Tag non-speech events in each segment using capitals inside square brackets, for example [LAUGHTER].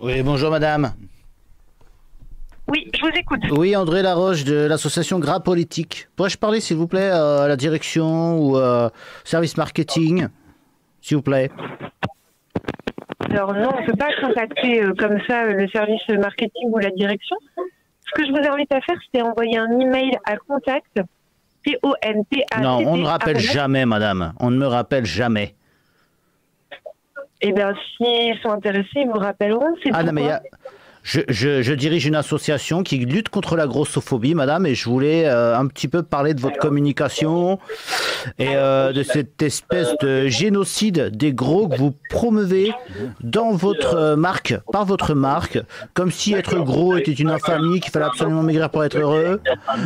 Oui, bonjour madame. Oui, je vous écoute. Oui, André Laroche de l'association Gras Politique. Pourrais-je parler, s'il vous plaît, à la direction ou euh, service marketing S'il vous plaît? Alors non, on ne peut pas contacter euh, comme ça euh, le service marketing ou la direction. Ce que je vous invite à faire, c'est envoyer un email à contact. P-O-N-T-A. Non, on ne rappelle jamais, madame. On ne me rappelle jamais. Eh bien, s'ils sont intéressés, ils vous rappelleront. Ah non, mais il y pourquoi a- Je, je- je dirige une association qui lutte contre la grossophobie, madame, et je voulais euh, un petit peu parler de votre communication et euh, de cette espèce de génocide des gros que vous promeuvez dans votre euh, marque, par votre marque, comme si être gros était une infamie, qu'il fallait absolument maigrir pour être heureux.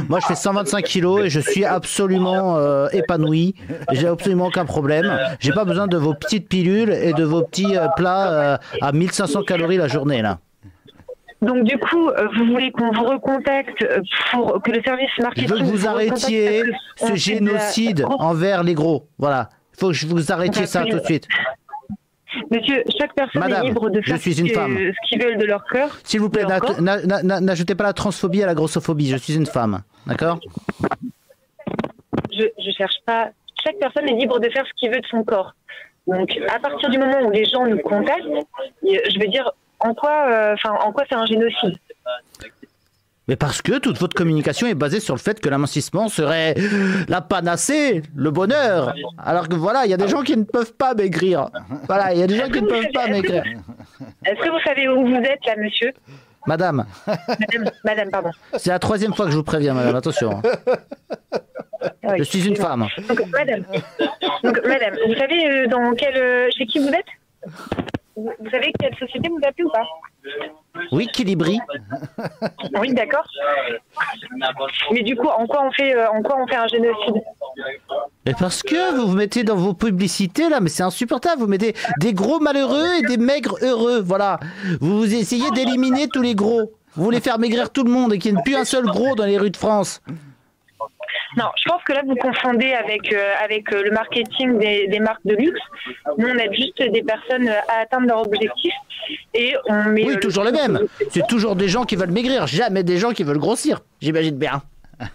Moi, je fais 125 kilos et je suis absolument euh, épanoui. J'ai absolument aucun problème. J'ai pas besoin de vos petites pilules et de vos petits euh, plats euh, à 1500 calories la journée, là. Donc du coup, euh, vous voulez qu'on vous recontacte euh, pour que le service Je marketing veux que vous arrêtiez ce la- génocide envers les gros. Voilà. Il faut que je vous arrêtiez ça tout de suite. Monsieur, chaque personne Madame, est libre de je faire suis ce une que- femme. ce qu'ils veulent de leur cœur. S'il vous plaît, n'ajoutez pas la transphobie à la grossophobie. Je suis une femme. D'accord? Je, je cherche pas. Chaque personne est libre de faire ce qu'il veut de son corps. Donc, à partir du moment où les gens nous contactent, je veux dire, en quoi, euh, en quoi c'est un génocide Mais parce que toute votre communication est basée sur le fait que l'amincissement serait la panacée, le bonheur. Alors que voilà, il y a des gens qui ne peuvent pas maigrir. Voilà, il y a des gens qui ne peuvent pas maigrir. Est-ce que vous savez où vous êtes là, monsieur Madame, Madame, madame, pardon. c'est la troisième fois que je vous préviens, madame. Attention. Ah oui, Je suis une femme. Donc, madame, donc, madame, vous savez euh, dans quelle, euh, chez qui vous êtes vous, vous savez quelle société vous appelez ou pas? Oui, Kilibri. [LAUGHS] Oui, d'accord. Mais du coup, en quoi on fait, euh, en quoi on fait un génocide? Mais parce que vous vous mettez dans vos publicités là, mais c'est insupportable. Vous mettez des gros malheureux et des maigres heureux. Voilà. Vous essayez d'éliminer tous les gros. Vous voulez faire maigrir tout le monde et qu'il n'y ait plus un seul gros dans les rues de France. Non, je pense que là vous confondez avec euh, avec euh, le marketing des, des marques de luxe. Nous, on aide juste des personnes euh, à atteindre leur objectif et on met. Oui, euh, toujours les mêmes. C'est toujours des gens qui veulent maigrir, jamais des gens qui veulent grossir. J'imagine bien. [LAUGHS]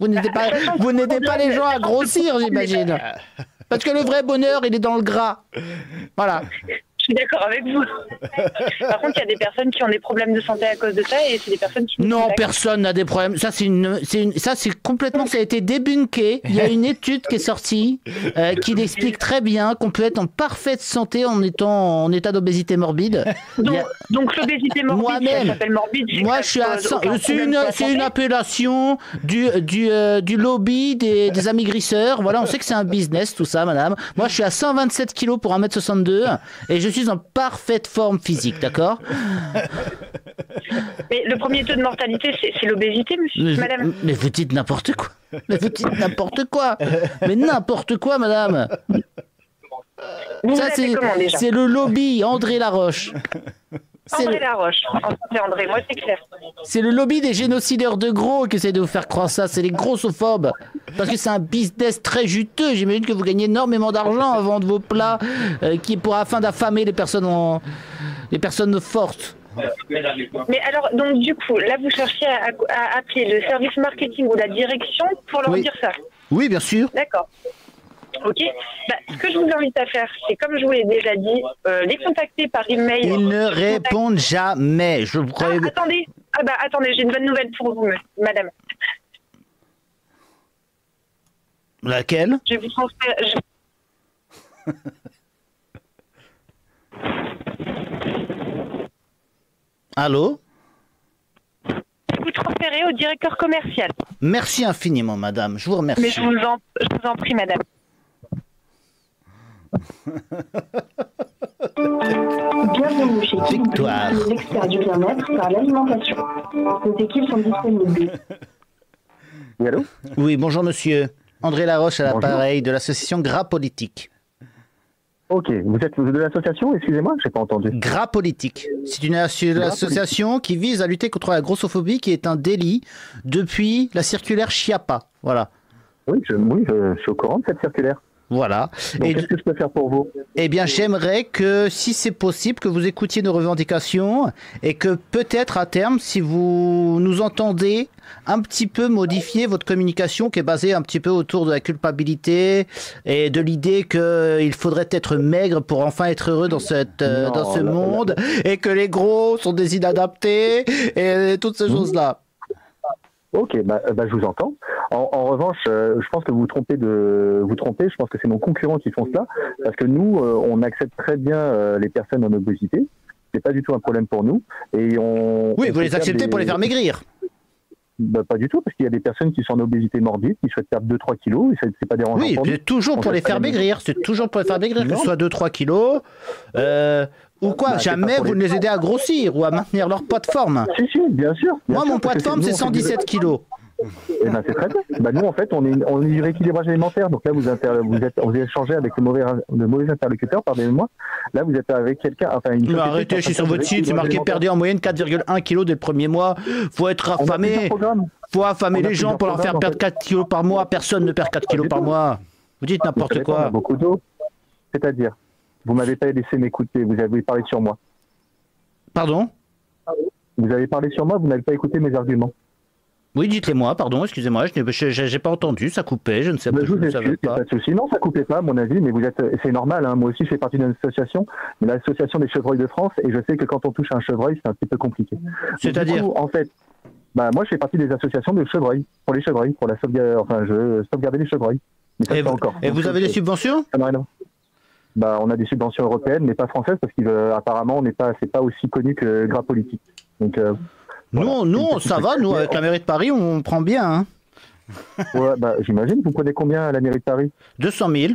Vous n'aidez pas, vous n'aidez pas les gens à [LAUGHS] grossir, j'imagine. [LAUGHS] Parce que le vrai bonheur, il est dans le gras. Voilà. Je suis d'accord avec vous. [LAUGHS] Par contre, il y a des personnes qui ont des problèmes de santé à cause de ça et c'est des personnes qui. Non, personne n'a des problèmes. Ça, c'est une, une- ça, c'est complètement, ça a été débunké. Il y a une étude qui est sortie euh, qui l'explique très bien qu'on peut être en parfaite santé en étant en état d'obésité morbide. Donc, a- donc l'obésité morbide, Moi-même. ça s'appelle morbide. Moi, je suis à c'est une, c'est une appellation du, du, euh, du lobby des, des amaigrisseurs. Voilà, on sait que c'est un business, tout ça, madame. Moi, je suis à 127 kilos pour 1m62 et je suis en parfaite forme physique, d'accord Mais le premier taux de mortalité, c'est l'obésité, monsieur, mais, madame. mais vous dites n'importe quoi. Mais vous dites n'importe quoi. Mais n'importe quoi, madame. Vous Ça, c'est le lobby André Laroche. C'est André le, Laroche. Enchanté, André, moi c'est clair. c'est le lobby des génocideurs de gros qui essaie de vous faire croire ça. C'est les grossophobes. Parce que c'est un business très juteux. J'imagine que vous gagnez énormément d'argent à vendre vos plats euh, qui pour afin d'affamer les personnes en- les personnes fortes. Mais alors, donc du coup, là vous cherchez à, à appeler le service marketing ou la direction pour leur Oui. dire ça. Oui, bien sûr. D'accord. Ok. Bah, ce que je vous invite à faire, c'est comme je vous l'ai déjà dit, euh, les contacter par email. Ils ne répondent jamais. Je vous Ah, croyais. attendez. Ah bah attendez, j'ai une bonne nouvelle pour vous, madame. Laquelle? Je vais vous transférer. je- Allô? Vous transférer au directeur commercial. Merci infiniment, madame. Je vous Mais remercie. je vous en, je vous en prie, madame. Bienvenue chez Victoire. L'expert du bien-être par l'alimentation. Nos équipes sont disponibles. Oui, allô Oui, bonjour monsieur. André Laroche à l'appareil de l'association Gras Politique. Ok, vous êtes de l'association, excusez-moi, j'ai pas entendu. Gras Politique. C'est une asso- association qui vise à lutter contre la grossophobie qui est un délit depuis la circulaire Chiappa. Voilà. Oui, je, oui je, je suis au courant de cette circulaire. Voilà. Donc, Et qu'est-ce que je peux faire pour vous? Eh bien, j'aimerais que, si c'est possible, que vous écoutiez nos revendications et que peut-être à terme, si vous nous entendez, un petit peu modifier votre communication qui est basée un petit peu autour de la culpabilité et de l'idée qu'il faudrait être maigre pour enfin être heureux dans, cette, euh, Non, dans ce là, là. monde et que les gros sont des inadaptés et toutes ces choses-là. Ok, bah, euh, bah, je vous entends. En, en revanche, euh, je pense que vous vous trompez de vous trompez. Je pense que c'est nos concurrents qui font cela, parce que nous, euh, on accepte très bien euh, les personnes en obésité. C'est pas du tout un problème pour nous. Et on. Oui, on vous les acceptez des- pour les faire maigrir. Bah, pas du tout, parce qu'il y a des personnes qui sont en obésité morbide, qui souhaitent perdre 2-3 kilos, et c'est pas dérangeant Oui, pour toujours pour les faire maigrir. C'est toujours pour les faire maigrir, que ce soit 2-3 kilos. euh, ou quoi, Bah, jamais vous ne les- aidez à grossir ou à maintenir leur poids de forme. Si, si, bien sûr. bien Moi, sûr, mon poids de forme, c'est nous, on fait du- 117 kilos. Eh ben, c'est très bien. Bah, nous, en fait, on est, on est du rééquilibrage alimentaire. Donc là, vous, inter- vous êtes, vous échangez avec le mauvais, le mauvais interlocuteur, pardonnez-moi. Là, vous êtes avec quelqu'un, enfin, une Mais arrêtez, je suis sur votre site, c'est marqué perdu en moyenne 4,1 kilos dès le premier mois. Faut être affamé, faut affamer les gens pour leur faire en perdre 4 kilos par mois. Personne ne perd 4 kilos par mois. Vous dites n'importe pas, quoi. beaucoup d'eau. C'est-à-dire, vous m'avez pas laissé m'écouter, vous avez parlé sur moi. Pardon? Vous avez parlé sur moi, vous n'avez pas écouté mes arguments. Oui, dites-les-moi, pardon, excusez-moi, je n'ai pas entendu, ça coupait, je ne sais pas. je vous excuse, pas. pas de souci. Non, ça coupait pas, à mon avis, mais vous êtes, c'est normal. Hein. Moi aussi, je fais partie d'une association, mais l'association des chevreuils de France, et je sais que quand on touche un chevreuil, c'est un petit peu compliqué. C'est-à-dire En fait, bah, moi, je fais partie des associations de chevreuils, pour les chevreuils, pour la sauvegarde, enfin, je sauvegarder les chevreuils. Mais ça, Et vous, encore. et Donc, vous avez des subventions? Rien à voir. Bah, on a des subventions européennes, mais pas françaises, parce qu'apparemment, on n'est pas, c'est pas aussi connu que Gras Politique. Donc, euh, voilà. Nous, ça va, nous, avec la mairie de Paris, on prend bien, hein. Ouais, bah, j'imagine. Vous prenez combien à la mairie de Paris? 200 000,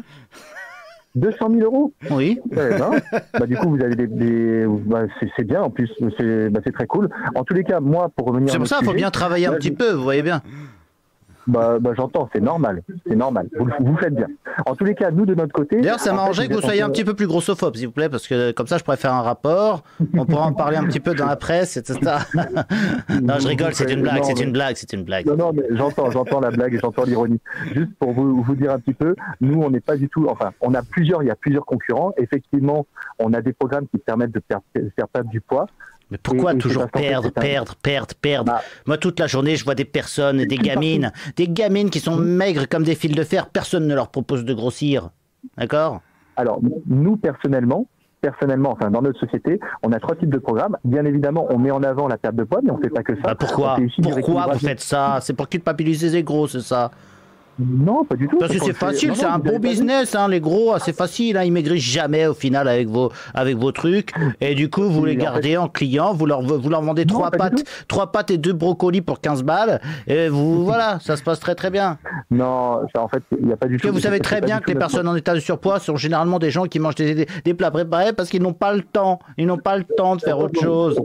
200 000 euros? Oui. Eh ben, bah, du coup, vous avez des. des- bah, c'est, bien, en plus, c'est, bah, c'est très cool. En tous les cas, moi, pour revenir C'est pour ça, il faut bien travailler un petit peu, vous voyez bien. Bah, bah, j'entends, c'est normal. C'est normal. Vous, vous faites bien. En tous les cas, nous, de notre côté. D'ailleurs, ça m'arrangerait que vous soyez un petit peu plus grossophobe, s'il vous plaît, parce que comme ça, je pourrais faire un rapport. On pourra en parler un petit peu dans la presse, etc. [LAUGHS] non, je rigole, c'est une blague, c'est une blague, c'est une blague. Non, non, mais j'entends, j'entends la blague et j'entends l'ironie. Juste pour vous, vous dire un petit peu, nous, on n'est pas du tout, enfin, on a plusieurs, il y a plusieurs concurrents. Effectivement, on a des programmes qui permettent de faire, faire perdre du poids. Mais pourquoi toujours perdre, perdre, perdre, perdre Bah. Moi, toute la journée, je vois des personnes, des gamines, des gamines qui sont maigres comme des fils de fer. Personne ne leur propose de grossir. D'accord? Alors, nous, personnellement, personnellement, enfin, dans notre société, on a trois types de programmes. Bien évidemment, on met en avant la perte de poids, mais on fait pas que ça. Bah pourquoi? Pourquoi vous faites ça? C'est pour culpabiliser les gros, c'est ça? Non, pas du tout. Parce que c'est facile, c'est un bon business, hein, les gros, c'est facile, hein, ils maigrissent jamais au final avec vos, avec vos trucs. Et du coup, vous les gardez en client, vous leur, vous leur vendez trois pâtes, trois pâtes et deux brocolis pour 15 balles. Et vous, [LAUGHS] voilà, ça se passe très très bien. Non, ça, en fait, il n'y a pas du Parce que tout. vous savez très bien que les personnes en état de surpoids sont généralement des gens qui mangent des, des- plats préparés parce qu'ils n'ont pas le temps. Ils n'ont pas le temps de faire autre chose.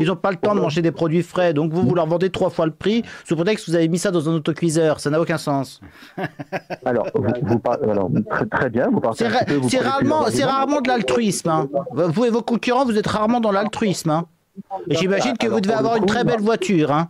Ils n'ont pas le temps de manger des produits frais. Donc vous, vous leur vendez trois fois le prix sous prétexte que vous avez mis ça dans un autocuiseur. Ça n'a aucun sens. [LAUGHS] Alors, vous, vous parlez, alors très, très bien, vous partez C'est rarement, de l'altruisme. hein. Vous et vos concurrents, vous êtes rarement dans l'altruisme. hein. J'imagine que Alors, vous devez avoir une coup, très belle voiture. hein.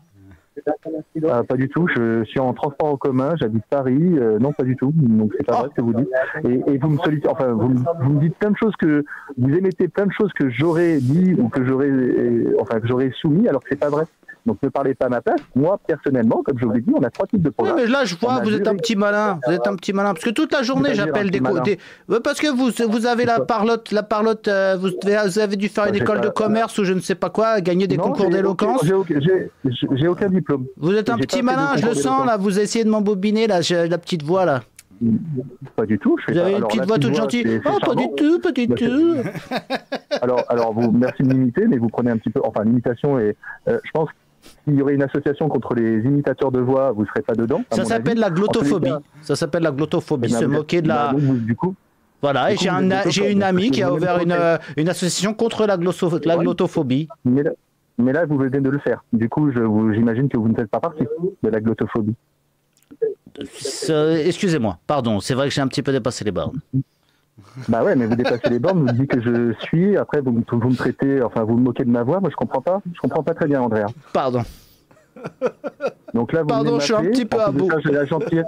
Euh, pas du tout, je suis en transport en commun, j'habite Paris, euh, non pas du tout, donc c'est pas vrai ce que vous dites. Et, et vous me sollicitez, enfin vous, me- vous me dites plein de choses que vous émettez plein de choses que j'aurais dit ou que j'aurais, euh, enfin que j'aurais soumis alors que c'est pas vrai. Donc ne parlez pas à ma place. Moi personnellement, comme je vous l'ai dit, on a trois types de Oui, programmes. mais là, je vois, vous êtes un petit malin. Vous êtes un petit malin. Parce que toute la journée, j'appelle des, des- Parce que vous, vous avez la parlotte, la parlotte, euh, vous, avez dû faire une école pas- de commerce ou je ne sais pas quoi, gagner des Non, concours d'éloquence. J'ai aucun, diplôme. Vous êtes un petit malin, je le sens, là. Vous essayez de m'embobiner, là, j'ai la petite voix, là. Pas du tout. Je Vous avez une petite voix toute gentille. Oh, pas du tout, pas du Bah, tout. [LAUGHS] Alors, alors vous, merci de m'imiter, mais vous prenez un petit peu, enfin, l'imitation et euh, je pense qu'il y aurait une association contre les imitateurs de voix, vous serez pas dedans. Ça s'appelle la glottophobie. cas, Ça s'appelle la glottophobie, eh se moquer de la. du coup, Voilà, et j'ai un, une amie qui a ouvert une, euh, une association contre la, la glottophobie. mais là, mais là, vous venez de le faire. Du coup, j'imagine que vous ne faites pas partie de la glottophobie. Excusez-moi, pardon, c'est vrai que j'ai un petit peu dépassé les bornes. Bah ouais, mais vous dépassez les bornes, vous dites que je suis, après vous, me- vous me traitez, enfin vous me moquez de ma voix, moi je comprends pas, je comprends pas très bien Andrea. Pardon. Donc là, vous Pardon, je suis un petit peu à bout. la gentillesse.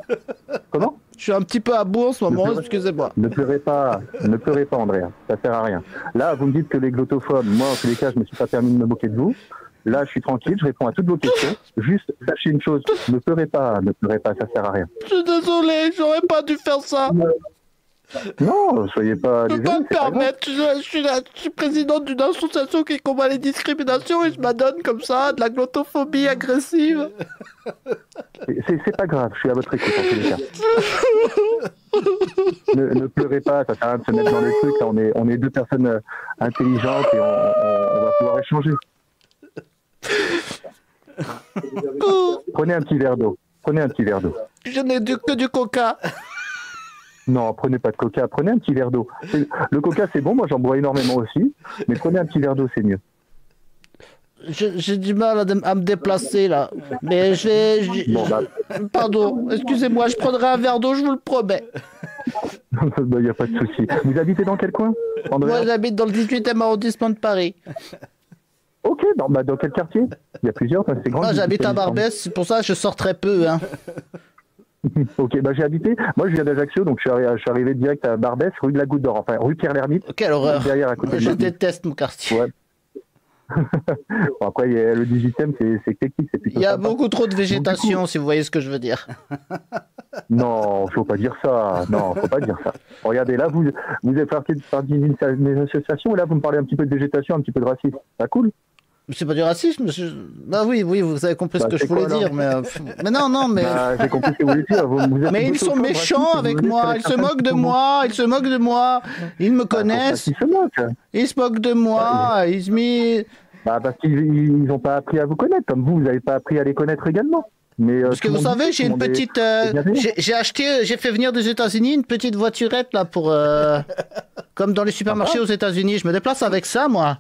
Comment? Je suis un petit peu à bout en ce moment, excusez-moi. Ne pleurez pas, ne pleurez pas, Andrea. Ça sert à rien. Là, vous me dites que les glottophobes, moi, en tous les cas, je me suis pas permis de me moquer de vous. Là, je suis tranquille, je réponds à toutes vos questions. Juste, sachez une chose, ne pleurez pas, ne pleurez pas, ça sert à rien. Je suis désolé, j'aurais pas dû faire ça. Non, soyez pas Je peux pas me permettre. Je, je suis la- je suis président d'une association qui combat les discriminations et je m'adonne comme ça à de la glottophobie agressive. C'est pas grave, je suis à votre écoute en tous les cas. ne, ne pleurez pas, ça sert à rien de se mettre dans les trucs. Là, on, est, on est deux personnes euh, intelligentes et on, on- on va pouvoir échanger. Prenez un petit verre d'eau. Prenez un petit verre d'eau. Je n'ai que du coca. Non, prenez pas de coca, prenez un petit verre d'eau. Le coca, c'est bon, moi j'en bois énormément aussi, mais prenez un petit verre d'eau, c'est mieux. J'ai du mal à, me déplacer là. Mais je vais. Bon, bah, Pardon, excusez-moi, je prendrai un verre d'eau, je vous le promets. [LAUGHS] il n'y a pas de souci. Vous habitez dans quel coin, Moi j'habite dans le 18e arrondissement de Paris. Ok, dans, bah, dans quel quartier? Il y a plusieurs, enfin, c'est grand. Moi j'habite à 18e, Barbès, c'est pour ça que je sors très peu. Hein. [LAUGHS] Ok, bah j'ai habité. Moi, je viens d'Ajaccio, donc je suis, arri- je suis arrivé direct à Barbès, rue de la Goutte d'Or, enfin rue Pierre l'Ermite, Quelle horreur. derrière à côté Je déteste mon quartier. Ouais. [LAUGHS] Bon, après, il y a le 18e, c'est technique. Il y a sympa. beaucoup trop de végétation, si vous voyez ce que je veux dire. [LAUGHS] Non, faut pas dire ça. Non, faut pas dire ça. Regardez, là, vous, vous êtes parti d'une association, et là, vous me parlez un petit peu de végétation, un petit peu de racisme. Pas cool C'est pas du racisme. Bah oui, oui, vous avez compris Bah, ce que je quoi, voulais dire, mais, euh, mais non, non, mais. Bah, J'ai compris ce que vous voulez dire. Vous, vous êtes Mais ils sont méchants avec moi, ils se moquent de moi, ils se moquent de moi, ils me Bah, connaissent, ils se moquent ils se moquent de moi, ils se mis... Bah, parce qu'ils n'ont pas appris à vous connaître, comme vous, vous n'avez pas appris à les connaître également. Mais, euh, Parce que vous savez, j'ai une petite... euh, j'ai j'ai acheté, j'ai fait venir des États-Unis une petite voiturette là pour... euh, comme dans les supermarchés aux États-Unis, je me déplace avec ça moi.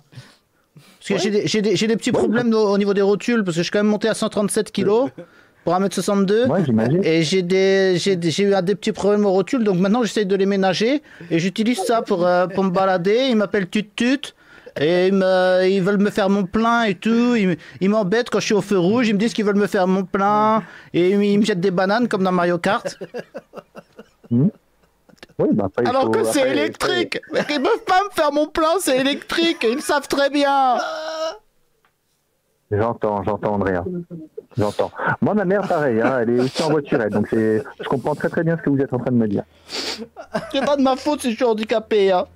Parce que j'ai des- des, petits problèmes au, au niveau des rotules, parce que je suis quand même monté à 137 kilos pour 1m62. Ouais, j'imagine. Et j'ai eu des petits problèmes aux rotules, donc maintenant j'essaie de les ménager et j'utilise ça pour, euh, pour me balader. Ils m'appellent Tut Tut et ils, me- ils veulent me faire mon plein et tout. Ils, ils m'embêtent quand je suis au feu rouge. Ils me disent qu'ils veulent me faire mon plein et ils me jettent des bananes comme dans Mario Kart. Oui, bah, après, Alors faut- que c'est électrique. Ils peuvent pas me faire mon plein, c'est électrique. Ils le savent très bien. J'entends, j'entends, Andrea. J'entends. Moi, ma mère, pareil, hein, elle est aussi en voiturette, donc c'est, je comprends très très bien ce que vous êtes en train de me dire. C'est pas de ma faute si je suis handicapé. Hein.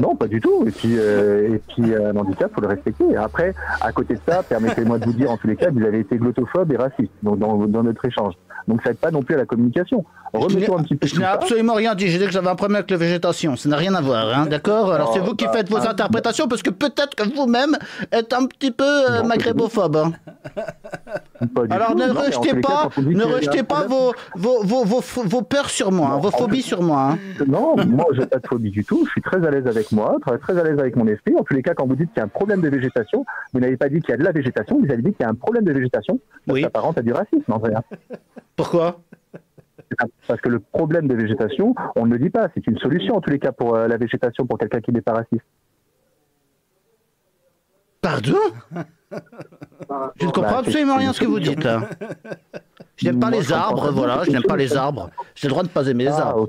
Non, pas du tout. Et puis, euh, et puis euh, un handicap, faut le respecter. Après, à côté de ça, permettez-moi de vous dire, en tous les cas, vous avez été glottophobe et raciste donc, dans, dans notre échange. Donc, ça aide pas non plus à la communication. Remettons un petit peu Je n'ai absolument rien dit. J'ai dit que j'avais un problème avec la végétation. Ça n'a rien à voir, hein, d'accord? Alors c'est Oh, vous qui bah, faites vos ah, interprétations parce que peut-être que vous-même êtes un petit peu euh, maghrébophobe. hein. Pas du Alors tout. ne Non, rejetez cas, pas, ne rejetez pas vos, vos, vos, vos, vos peurs sur moi, hein, Non, vos en phobies fait- sur moi. hein. Non, moi, j'ai pas de phobie du tout. Je suis très à l'aise avec moi, très, très à l'aise avec mon esprit. En tous les cas, quand vous dites qu'il y a un problème de végétation, vous n'avez pas dit qu'il y a de la végétation, vous avez dit qu'il y a un problème de végétation. Ça Oui. s'apparente à du racisme, vrai. Pourquoi? Parce que le problème de végétation, on ne le dit pas. C'est une solution, en tous les cas, pour euh, la végétation, pour quelqu'un qui n'est pas raciste. Pardon? Je ne comprends Bah, absolument rien à ce que vous dites là. Je n'aime pas les arbres, voilà, je n'aime pas les arbres. J'ai le droit de ne pas aimer les Ah, arbres.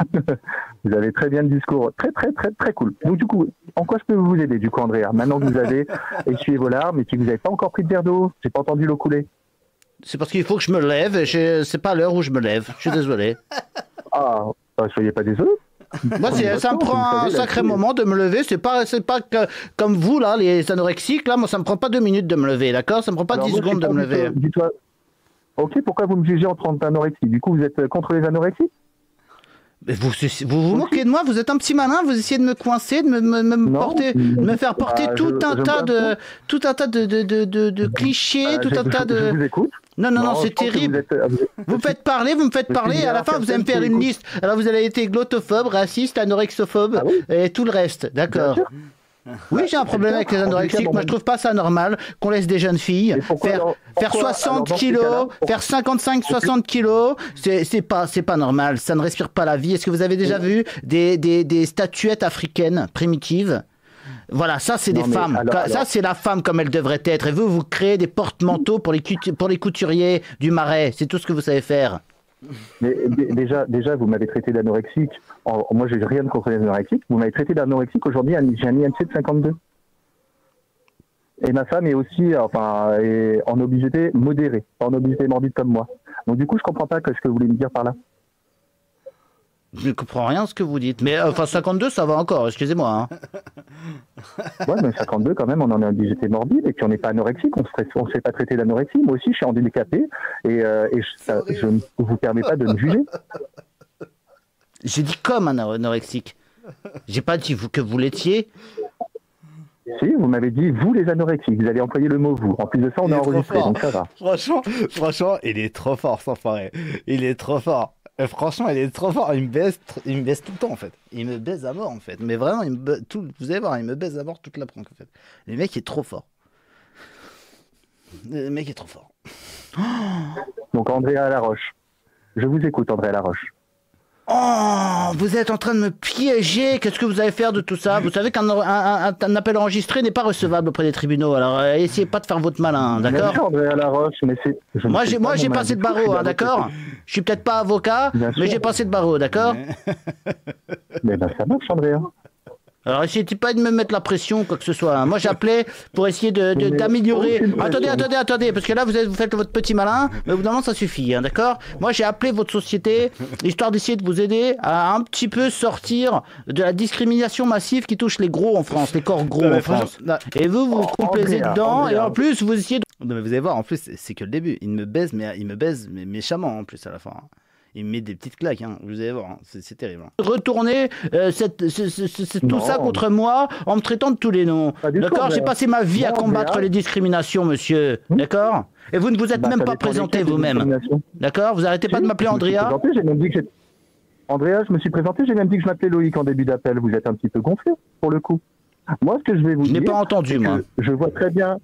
[LAUGHS] vous avez très bien le discours. Très, très, très, très cool. Donc, du coup, en quoi je peux vous aider, du coup, Andrea Maintenant que vous avez [LAUGHS] essuyé vos larmes et que vous n'avez pas encore pris de verre d'eau, j'ai pas entendu l'eau couler. C'est parce qu'il faut que je me lève et j'ai- c'est pas l'heure où je me lève. Je suis désolé. Ah, bah, soyez pas désolé. Moi, ça me prend un sacré moment de me lever. C'est pas, c'est pas que- comme vous là, les anorexiques. Là, moi, ça me prend pas deux minutes de me lever, d'accord? Ça me prend pas Alors, dix moi, je secondes de me lever. dis-toi- Ok, pourquoi vous me jugez en tant qu'anorexie Du coup, vous êtes contre les anorexies Mais vous, vous vous moquez de moi Vous êtes un petit malin. Vous essayez de me coincer, de me, me- me Non. porter, de me faire porter Bah, tout je- un je tas de, tout un tas de, de, de, de- de clichés, Euh, tout je- un tas Je de. vous écoute. Non, non, non, c'est terrible. Vous, êtes, euh, vous êtes- Vous me faites parler, vous me faites parler, et à la fin, vous allez me faire une liste. Alors, vous allez été glottophobe, raciste, anorexophobe, Ah oui et tout le reste, Bien d'accord sûr. Oui, j'ai un problème avec les anorexiques. Moi, je trouve pas ça normal qu'on laisse des jeunes filles faire, alors- faire pourquoi 60 alors, dans ces kilos, faire 55, 60 kilos. C'est pas, c'est pas normal. Ça ne respire pas la vie. Est-ce que vous avez déjà vu des, des, des statuettes africaines primitives? Voilà, ça c'est des femmes. alors- Ça c'est la femme comme elle devrait être. Et vous, vous créez des porte-manteaux pour les, pour les couturiers du marais. C'est tout ce que vous savez faire. Mais déjà, déjà, vous m'avez traité d'anorexique. Moi, j'ai rien contre les anorexiques. Vous m'avez traité d'anorexique. Aujourd'hui, j'ai un IMC de 52. Et ma femme est aussi, enfin, en obésité modérée, en obésité morbide comme moi. Donc du coup, je comprends pas ce que vous voulez me dire par là. Je ne comprends rien à ce que vous dites. Mais enfin, 52, ça va encore, excusez-moi. hein. [LAUGHS] Ouais, mais 52 quand même, on en est en obésité morbide et puis on n'est pas anorexique, on ne on se fait pas traiter d'anorexie. Moi aussi, je suis handicapé et, euh, et je, ça- je ne vous permets pas de me juger. [LAUGHS] J'ai dit comme un anorexique. J'ai pas dit vous, que vous l'étiez. Si, vous m'avez dit vous les anorexiques, vous avez employé le mot vous. En plus de ça, on Il a enregistré, donc ça va. Franchement, franchement, il est trop fort, sans enfoiré. Il est trop fort. Euh, franchement, il est trop fort. Il me baisse, il me baisse tout le temps, en fait. Il me baise à mort, en fait. Mais vraiment, il me ba- tout, vous allez voir, il me baise à mort toute la prank, en fait. Le mec est trop fort. Le mec est trop fort. Donc Andrea Laroche. Je vous écoute, Andrea Laroche. Oh, vous êtes en train de me piéger. Qu'est-ce que vous allez faire de tout ça? Vous savez qu'un un, un- un appel enregistré n'est pas recevable auprès des tribunaux. Alors, euh, essayez pas de faire votre malin, d'accord? Moi, j'ai, moi, j'ai mon passé suis barreau, hein, d'accord? Je suis peut-être pas avocat, mais j'ai passé le barreau, d'accord? [LAUGHS] Mais ben, ça marche, Andrea. Alors, essayez pas de me mettre la pression, quoi que ce soit. hein. Moi, j'appelais pour essayer de, de- d'améliorer. aucune pression. Attendez, attendez, attendez, parce que là, vous, êtes, vous faites votre petit malin, mais au bout d'un moment, ça suffit, hein, d'accord? Moi, j'ai appelé votre société, histoire d'essayer de vous aider à un petit peu sortir de la discrimination massive qui touche les gros en France, les corps gros en France. Et vous, vous vous complaisez Andrea, dedans, et en plus, vous essayez de... Non, mais vous allez voir, en plus, c'est- c'est que le début. Il me baise, mais il me baise mais méchamment, en plus, à la fin. Hein. Il me met des petites claques, hein. Vous allez voir, hein. c'est c'est terrible. hein. retourner euh, cette- ce- ce- ce- ce- tout ça contre moi en me traitant de tous les noms. D'accord J'ai passé ma vie à combattre mais- les discriminations, monsieur. Hmm. D'accord? Et vous ne vous êtes Bah, même pas présenté vous-même. D'accord? Vous arrêtez pas de m'appeler Andrea présenté, J'ai même dit que j'ai- Andrea, je me suis présenté, j'ai même dit que je m'appelais Loïc en début d'appel. Vous êtes un petit peu gonflé, pour le coup. Moi, ce que je vais vous Je n'ai dire, pas entendu, moi. je vois très bien.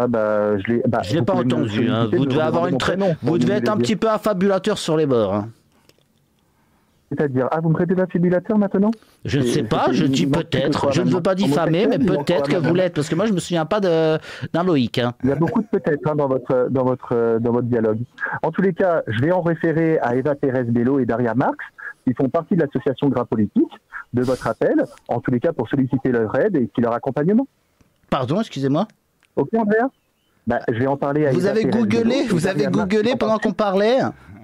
Ah bah, je l'ai. Bah, Je l'ai vous pas entendu. hein. Vous de devez avoir une très... Vous quand devez être un petit peu affabulateur sur les bords. hein. C'est-à-dire, ah, vous me traitez d'affibulateur maintenant? Je ne sais pas, je dis peut-être. Je ne veux pas diffamer, mais peut-être que vous l'êtes, parce que moi, je me souviens pas d'un Loïc. hein. Il y a beaucoup de peut-être hein, dans votre dans votre dans votre dialogue. En tous les cas, je vais en référer à Eva Pérez Bello et Daria Marx, qui font partie de l'association Gras Politique, de votre appel, en tous les cas pour solliciter leur aide et qui leur accompagnement. Pardon, excusez-moi. Ok, Andrea bah, Je vais en parler à Vous Eva avez googlé, vous avez googlé pendant qu'on parlait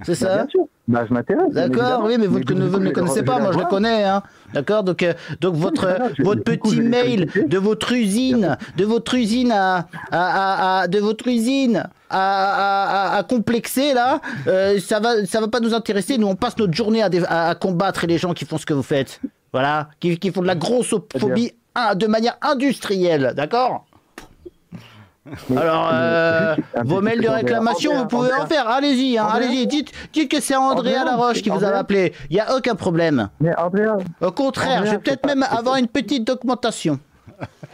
C'est Bah, ça Bien sûr. Bah, je m'intéresse. D'accord, oui, mais vous, du ne- le connaissez pas, moi je le connais, hein. [LAUGHS] D'accord, donc, euh, donc votre, je- votre coup, petit mail de votre usine, de votre usine à, à, à- à- de votre usine à, complexer là, euh, ça va, ça va pas nous intéresser. Nous, on passe notre journée à, à, combattre les gens qui font ce que vous faites. Voilà, qui, qui font de la grossophobie de manière industrielle, d'accord? [LAUGHS] Alors, euh, vos mails de réclamation, vous pouvez en faire. Allez-y, hein, allez-y. Dites, dites que c'est Andrea Laroche qui vous a appelé. Il n'y a aucun problème. Mais Andrea, Au contraire, je vais peut-être même avoir une petite augmentation.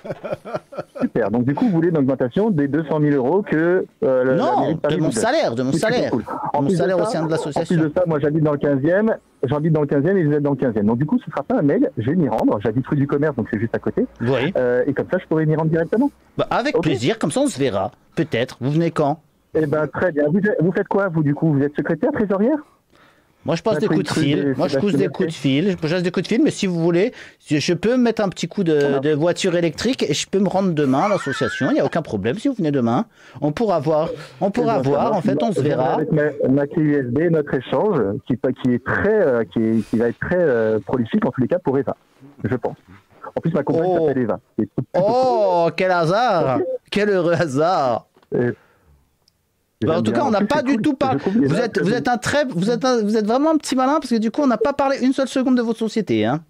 [LAUGHS] super. Donc du coup, vous voulez une augmentation des 200 000 euros que euh, la Non, de mon salaire, de mon salaire. cool. Mon plus de salaire au sein de En plus l'association. de ça, moi j'habite dans le 15e, j'habite dans le 15e et vous êtes dans le 15e. Donc du coup, ce sera pas un mail, je vais m'y rendre. J'habite rue du commerce, donc c'est juste à côté. Oui. Euh, et comme ça, je pourrais m'y rendre directement. Bah, avec plaisir, comme ça on se verra. Peut-être. Vous venez quand? Eh ben très bien. Vous faites quoi, vous, du coup? Vous êtes secrétaire, trésorière? Moi je passe des coups de fil. Moi je pousse des coups de fil. Je passe des coups de fil, mais si vous voulez, je peux mettre un petit coup de, voiture électrique et je peux me rendre demain à l'association. Il n'y a aucun problème. Si vous venez demain, on pourra voir. On pourra voir. En fait, on se verra. Avec ma, ma clé USB, notre échange, qui, qui est très, euh, qui, est- qui va être très euh, prolifique en tous les cas pour Eva, je pense. En plus, ma compagne Oh. s'appelle Eva. Oh, quel hasard Quel heureux hasard Bah, en tout cas, on n'a pas du [LAUGHS] cool. tout parlé. Vous êtes, très vous êtes un très, vous êtes, un- vous êtes vraiment un petit malin parce que du coup, on n'a pas parlé une seule seconde de votre société, hein.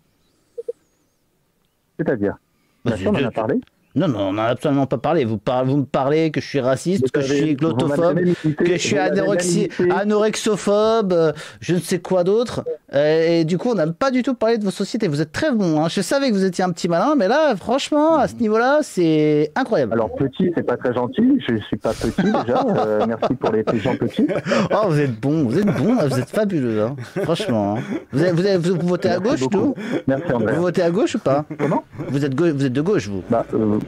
C'est-à-dire? Bah, on en a parlé? Non, non, on n'en a absolument pas parlé. Vous, par- vous me parlez que je suis raciste, que je suis glottophobe, que je suis anorexi- anorexophobe, euh, je ne sais quoi d'autre. Euh, et du coup, on n'a pas du tout parlé de vos sociétés. Vous êtes très bon. hein. Je savais que vous étiez un petit malin, mais là, franchement, à ce niveau-là, c'est incroyable. Alors petit, c'est pas très gentil. Je suis pas petit [LAUGHS] déjà. Euh, merci pour les gens petits. [LAUGHS] Oh, vous êtes bon, vous êtes bon, vous êtes fabuleux, hein. franchement. hein. Vous, êtes- vous, êtes- vous votez à gauche, tout Merci André. Vous votez à gauche ou pas? Comment? Vous êtes, vous êtes de gauche, vous Bah, euh,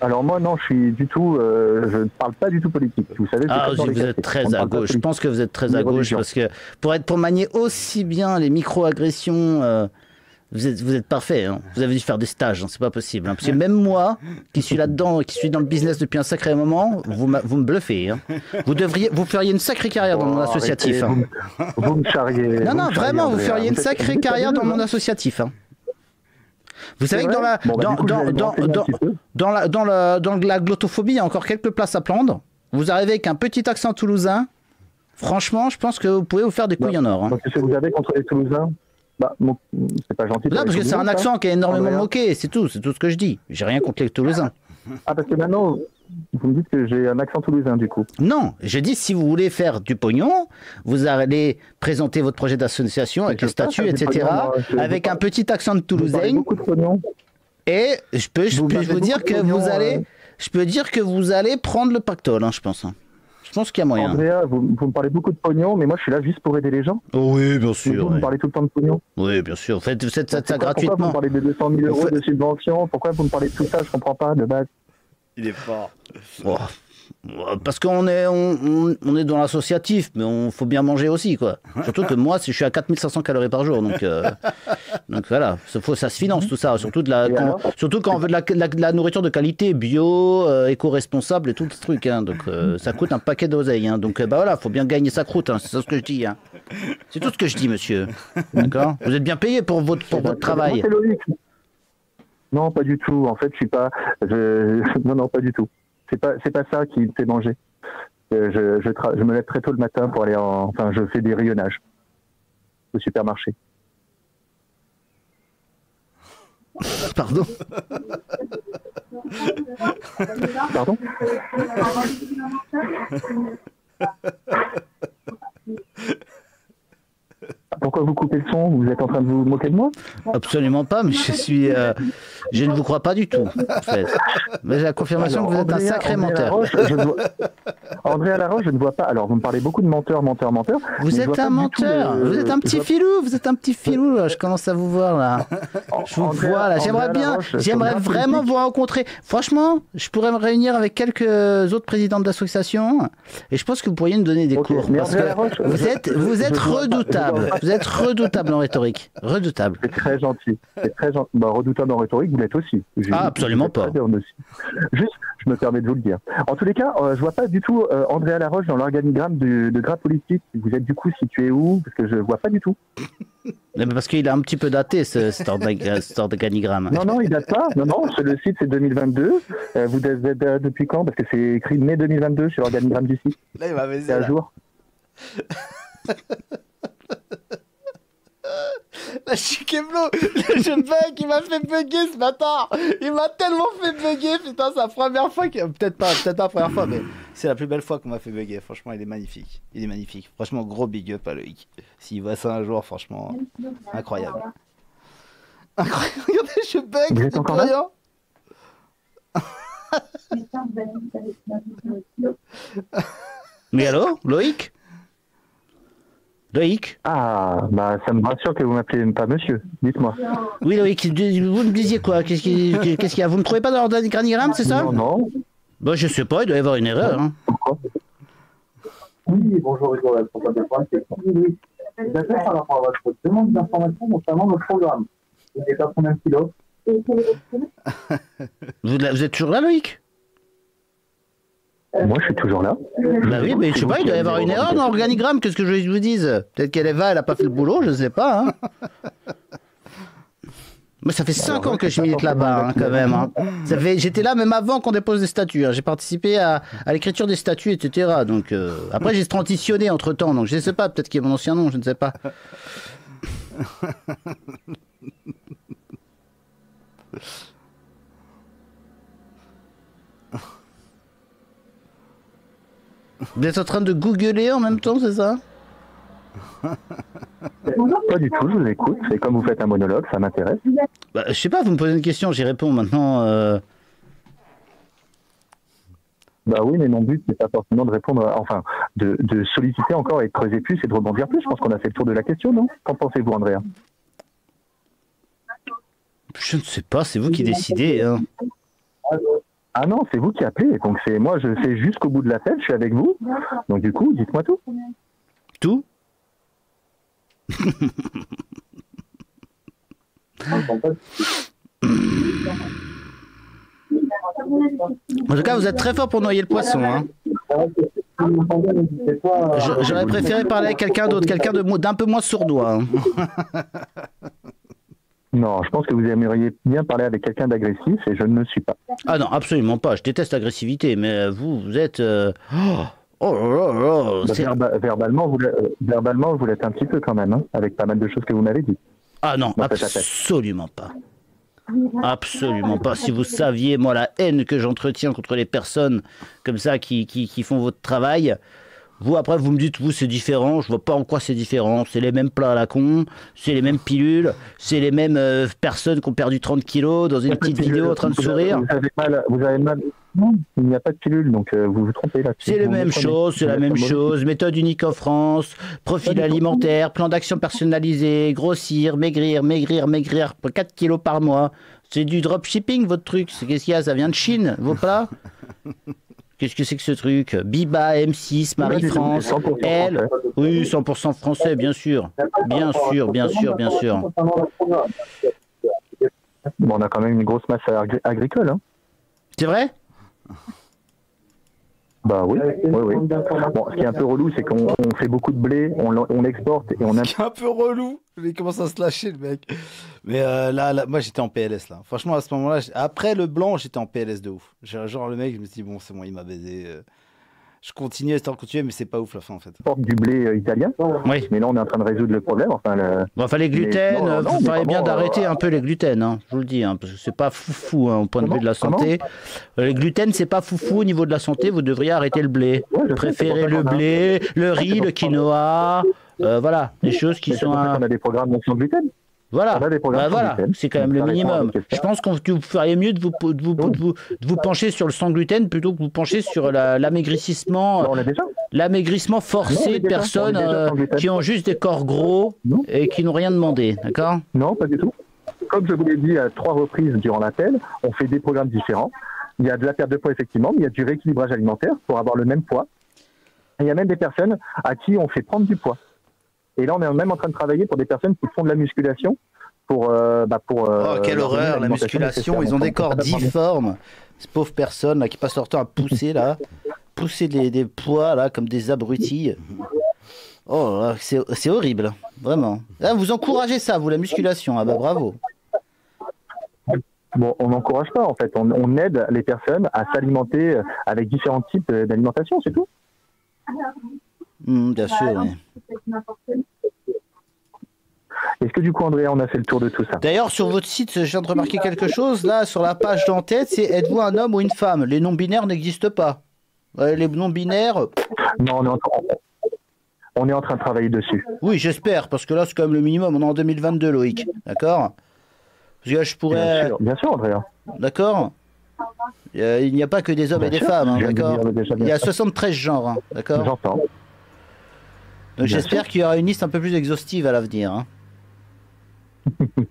Alors moi, non, je suis du tout, euh, je ne parle pas du tout politique. Vous savez, Ah, vous êtes. On très à gauche. Je pense que vous êtes très à gauche parce que pour être pour manier aussi bien les micro-agressions, euh, vous êtes vous êtes parfait. hein. Vous avez dû faire des stages, hein, c'est pas possible. hein. Parce que même moi, qui suis là-dedans, qui suis dans le business depuis un sacré moment, vous, vous me bluffez. hein. Vous devriez, vous feriez une sacrée carrière dans Oh, associatif. arrêtez, hein. Vous, me- vous me charriez. Non, non, vraiment, vous feriez une sacrée carrière dans sérieux, associatif. Hein. Vous savez que dans la, vrai Bon, bah, dans, coup, la, dans, la, dans la glottophobie, il y a encore quelques places à prendre. Vous arrivez avec un petit accent toulousain. Franchement, je pense que vous pouvez vous faire des couilles en or. hein. Donc, qu'est-ce que vous avez contre les Toulousains? Bah, c'est pas gentil. Non, parce que c'est un accent qui est énormément moqué, c'est tout, c'est tout ce que je dis. J'ai rien contre les Toulousains. Ah, parce que maintenant, vous me dites que j'ai un accent toulousain, du coup. Non, je dis si vous voulez faire du pognon, vous allez présenter votre projet d'association avec je le veux pas statut, faire du etc. pognon, avec un petit accent de Toulousain. beaucoup de pognon. Et je peux, je Vous peux vous dire que vous allez, euh. je peux dire que vous allez prendre le pactole, hein, je pense. hein. Je pense qu'il y a moyen. Andrea, vous, vous me parlez beaucoup de pognon, mais moi, je suis là juste pour aider les gens. oui, bien Et vous, vous me parlez tout le temps de pognon. Oui, bien sûr. Faites, faites ça, ça Pourquoi- Pourquoi vous gratuitement. me parlez de 200 000 euros de subventions? Pourquoi vous me parlez de tout ça? Je comprends pas, de base. Il est fort. Oh, Parce qu'on est, on, on- on est dans l'associatif, mais on faut bien manger aussi, quoi. Surtout que moi, je suis à 4500 calories par jour, donc, euh, donc voilà, ça, faut, ça se finance tout ça. Surtout, de la, quand, surtout quand on veut de la, la- de la nourriture de qualité, bio, euh, éco-responsable et tout ce truc. hein. donc euh, ça coûte un paquet d'oseille. hein. donc euh, bah voilà, faut bien gagner sa croûte. hein. c'est ça ce que je dis. C'est tout ce que je dis, monsieur. D'accord? Vous êtes bien payé pour votre, pour votre travail. Non, pas du tout. En fait, je suis pas. Je... [LAUGHS] Non, non, pas du tout. C'est pas, c'est pas ça qui me fait manger. Euh, Je, je, tra- je me lève très tôt le matin pour aller en. Enfin, je fais des rayonnages au supermarché. [LAUGHS] Pardon Pardon? [LAUGHS] Pourquoi vous coupez le son Vous êtes en train de vous moquer de moi Absolument pas, mais je suis, euh, je ne vous crois pas du tout. En fait. Mais j'ai la confirmation Alors, que vous êtes un sacré Andrea menteur. Laroche, je ne vois... Andrea Laroche, je ne vois pas. Alors, vous me parlez beaucoup de menteur, menteur, menteur. Vous êtes un menteur, le- vous êtes un petit vois- filou, vous êtes un petit filou, là. je commence à vous voir là. Je vous Andrea- vois là, j'aimerais bien, j'aimerais vraiment vous rencontrer. Franchement, je pourrais me réunir avec quelques autres présidents d'associations et je pense que vous pourriez nous donner des cours parce que Laroche, vous êtes, vous êtes redoutable, vous êtes redoutable en rhétorique, redoutable. C'est très gentil. C'est très gentil. Bah, redoutable en rhétorique, vous l'êtes aussi. Ah, absolument êtes pas. aussi. Juste, je me permets de vous le dire. En tous les cas, euh, je vois pas du tout euh, Andrea Laroche dans l'organigramme de, de Gras Politique. Vous êtes du coup situé où? Parce que je vois pas du tout. Mais parce qu'il est un petit peu daté ce, cet orga- cet organigramme. Non, non, il date pas. Non, non, sur le site, c'est 2022. Euh, vous êtes depuis quand? Parce que c'est écrit mai 2022 sur l'organigramme du site. Là, il m'a C'est à jour. [LAUGHS] [LAUGHS] La Chikeblo, le jeu bug, il m'a fait bugger ce matin. Il m'a tellement fait bugger, putain, c'est la première fois que. Peut-être pas, peut-être pas la première fois, mais c'est la plus belle fois qu'on m'a fait bugger. Franchement, il est magnifique. Il est magnifique. Franchement, gros big up à Loïc. S'il voit ça un jour, franchement, incroyable. Incroyable. [LAUGHS] Regardez, je bug, c'est encore plus là? Rien. [LAUGHS] Mais allô, Loïc? Loïc Ah, bah, ça me rassure que vous m'appelez pas monsieur. Dites-moi. Oui, Loïc, vous me disiez quoi? Qu'est-ce qui- qu'est-ce qu'il y a? Vous me trouvez pas dans l'organigramme, c'est ça? Non, non. Bah, je sais pas, il doit y avoir une erreur. hein. Pourquoi Oui, bonjour, Hugo, programme. Oui, je vous appelle par rapport à votre demande d'information concernant nos programmes. Vous n'avez pas combien de kilos vous êtes toujours là, Loïc? Moi, je suis toujours là. Bah oui, mais je sais pas, il doit y avoir une erreur dans l'organigramme, qu'est-ce que je vous dise? Peut-être qu'elle est va, elle a pas fait le boulot, je sais pas. Hein. [LAUGHS] Moi, ça fait 5 ans que je milite là-bas, hein, quand même. hein. Ça fait, j'étais là même avant qu'on dépose des statuts. hein. J'ai participé à, à l'écriture des statuts, etc. Donc euh, après, j'ai transitionné entre temps, donc je sais pas. Peut-être qu'il y a mon ancien nom, je ne sais pas. [LAUGHS] Vous êtes en train de googler en même temps, c'est ça Pas du tout, je vous écoute. C'est comme vous faites un monologue, ça m'intéresse. bah, Je sais pas, vous me posez une question, j'y réponds maintenant. euh, Bah oui, mais mon but, c'est pas forcément de répondre, à- enfin, de, de solliciter encore et de creuser plus et de rebondir plus. Je pense qu'on a fait le tour de la question, non? Qu'en pensez-vous, Andrea? Je ne sais pas, c'est vous qui décidez. hein. Ah non, c'est vous qui appelez. Donc c'est moi, je fais jusqu'au bout de l'appel, je suis avec vous. Donc du coup, dites-moi tout. Tout [COUGHS] En tout cas, vous êtes très fort pour noyer le poisson. Hein. J'aurais préféré parler avec quelqu'un d'autre, quelqu'un d'un peu moins sournois. hein. [LAUGHS] Non, je pense que vous aimeriez bien parler avec quelqu'un d'agressif et je ne le suis pas. Ah non, absolument pas. Je déteste l'agressivité, mais vous, vous êtes. euh, Oh, oh là là là, Bah, c'est- verba- verbalement, vous l'êtes- euh, verbalement, vous l'êtes un petit peu quand même, hein, avec pas mal de choses que vous m'avez dit. Ah non, absolument pas. Absolument pas. Si vous saviez, moi, la haine que j'entretiens contre les personnes comme ça qui, qui, qui font votre travail, vous, après, vous me dites, vous, c'est différent. Je vois pas en quoi c'est différent. C'est les mêmes plats à la con, c'est les mêmes pilules, c'est les mêmes euh, personnes qui ont perdu 30 kilos dans une petite vidéo en train de sourire. Vous avez mal. Vous avez mal. Non, il n'y a pas de pilule, donc euh, vous vous trompez là. C'est les mêmes choses, c'est la même chose. Méthode unique en France, profil alimentaire, plan d'action personnalisé, grossir, maigrir, maigrir, maigrir, pour 4 kilos par mois. C'est du dropshipping votre truc. C'est- Qu'est-ce qu'il y a? Ça vient de Chine, vos plats? [LAUGHS] Qu'est-ce que c'est que ce truc Biba, M6, Marie-France, elle. Oui, 100% français, bien sûr. Bien sûr, bien sûr, bien sûr. Bon, on a quand même une grosse masse agri- agricole. Hein. C'est vrai? Bah oui, oui, oui. Bon, ce qui est un peu relou, c'est qu'on on fait beaucoup de blé, on, on l'exporte et on a C'est un peu relou. Il commence à se lâcher, le mec. Mais euh, là, là, moi, j'étais en PLS, là. Franchement, à ce moment-là, après le blanc, j'étais en PLS de ouf. J'ai- Genre, le mec, je me suis dit, bon, c'est bon, il m'a baisé. Je continuais, en continuer, mais c'est pas ouf la fin, en fait. exporte du blé euh, italien. Oui. Mais là, on est en train de résoudre le problème. Enfin, le... Bon, enfin, les gluten, mais feriez bien d'arrêter euh, un peu les gluten, hein, je vous le dis, hein, parce que c'est pas foufou hein, au point de Comment vue de la santé. Euh, Les gluten, c'est pas foufou au niveau de la santé, vous devriez arrêter le blé. Ouais, sais, Préférez le blé, le riz, le quinoa, euh, voilà, des choses qui Mais sont... un- qu'on a des programmes sans gluten. Voilà, Bah voilà, c'est quand même le minimum. Je pense que vous feriez mieux de vous, de vous, de vous, de vous pencher sur le sans gluten plutôt que vous pencher sur la- l'amaigrissement l'a l'amaigrissement forcé de personnes euh, qui ont juste des corps gros Non. et qui n'ont rien demandé, d'accord? Non, pas du tout. Comme je vous l'ai dit à trois reprises durant l'appel, on fait des programmes différents. Il y a de la perte de poids, effectivement, mais il y a du rééquilibrage alimentaire pour avoir le même poids. Et il y a même des personnes à qui on fait prendre du poids. Et là, on est même en train de travailler pour des personnes qui font de la musculation pour. euh, bah, pour euh, Oh, quelle horreur, la musculation, ils ont des corps difformes. Ces pauvres personnes là, qui passent leur temps à pousser là, pousser des, des poids là comme des abrutis. Oh, c'est horrible, vraiment. Là, vous encouragez ça, vous, la musculation. Ah bah bravo. Bon, on n'encourage pas, en fait. On, on aide les personnes à s'alimenter avec différents types d'alimentation, c'est tout. Hmm, bien sûr. oui. Est-ce que du coup, Andrea, on a fait le tour de tout ça? D'ailleurs, sur votre site, je viens de remarquer quelque chose. Là, sur la page d'en-tête, c'est êtes-vous un homme ou une femme? Les non-binaires n'existent pas. Les non-binaires, Non, on est, en, on est en train de travailler dessus. oui, j'espère, parce que là, c'est quand même le minimum. On est en 2022, Loïc. D'accord? Parce que là, je Bien pourrais. sûr, bien sûr, Andrea. D'accord? Euh, Il n'y a pas que des hommes et Bien des sûr, femmes, hein, d'accord? bien Il y a sûr. 73 genres, hein, d'accord? J'entends. Donc j'espère qu'il y aura une liste un peu plus exhaustive à l'avenir. hein. [LAUGHS]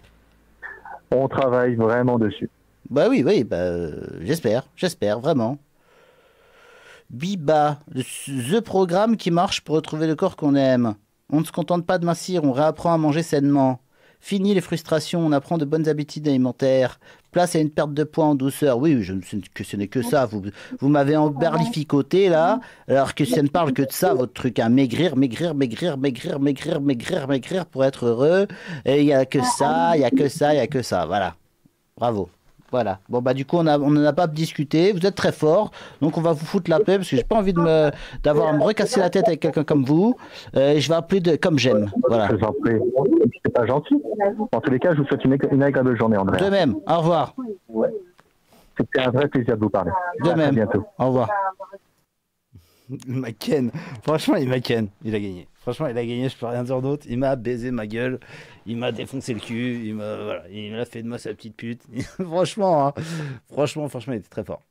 On travaille vraiment dessus. Bah oui, oui, bah, euh, j'espère, j'espère, vraiment. Biba, le- the programme qui marche pour retrouver le corps qu'on aime. On ne se contente pas de mincir, on réapprend à manger sainement. Fini les frustrations, on apprend de bonnes habitudes alimentaires. Place à une perte de poids en douceur. Oui, je ne sais que ce n'est que ça. Vous, vous m'avez emberlificoté là, alors que ça ne parle que de ça, votre truc. Hein. Maigrir, maigrir, maigrir, maigrir, maigrir, maigrir, maigrir pour être heureux. Et il n'y a que ça, il n'y a que ça, il n'y a que ça. Voilà. Bravo. Voilà. Bon, bah, du coup, on n'en a pas discuté. Vous êtes très fort. Donc, on va vous foutre la paix parce que j'ai pas envie de me, d'avoir à me recasser la tête avec quelqu'un comme vous. Euh, et je vais appeler de, comme j'aime. Voilà. Je vous en prie. C'est pas gentil. En tous les cas, je vous souhaite une, une agréable journée, De Andrea. même. Au revoir. C'était un vrai plaisir de vous parler. De À même. bientôt. Au revoir. Il m'a ken. Franchement, il m'a ken. Il a gagné. Franchement, il a gagné, je peux rien dire d'autre. Il m'a baisé ma gueule. Il m'a défoncé le cul. Il m'a voilà, fait de moi sa petite pute. [LAUGHS] franchement, hein. franchement, franchement, il était très fort.